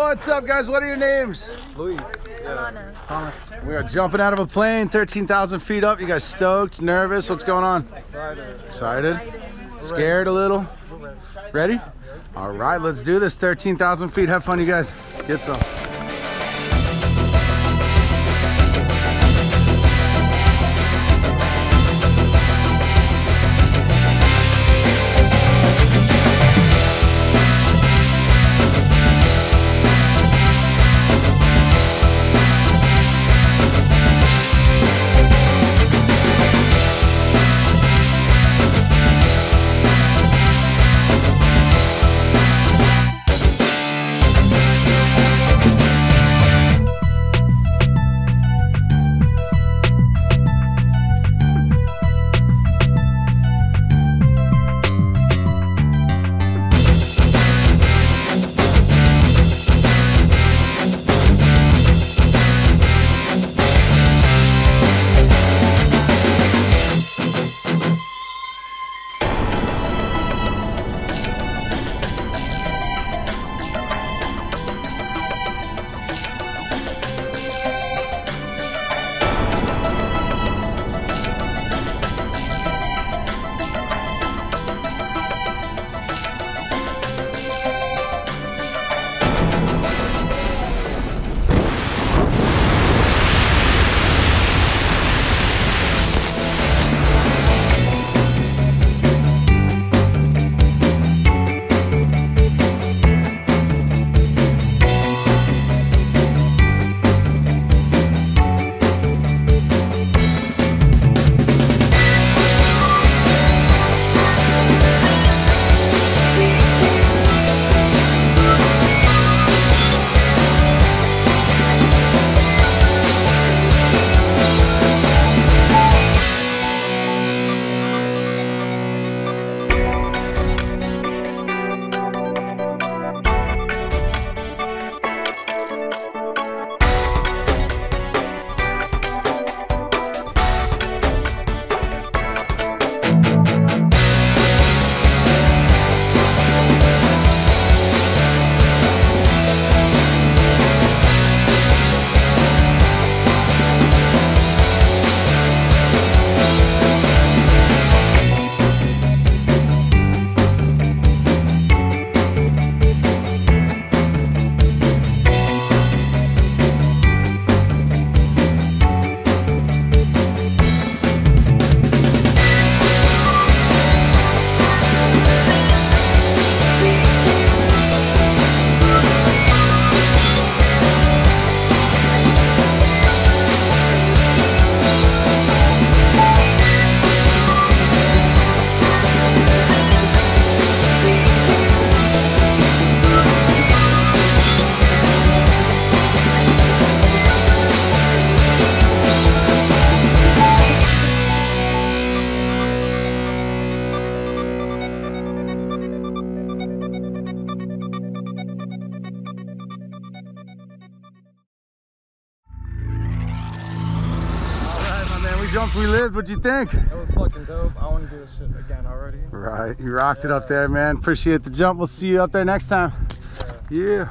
What's up, guys? What are your names? Luis. Alana. We are jumping out of a plane, 13,000 feet up. You guys stoked, nervous? What's going on? Excited. Excited? Scared a little? Ready? All right, let's do this. 13,000 feet. Have fun, you guys. Get some. Man. We lived. What'd you think? It was fucking dope. I want to do this shit again already. Right. You rocked it up there, man. Appreciate the jump. We'll see you up there next time. Yeah.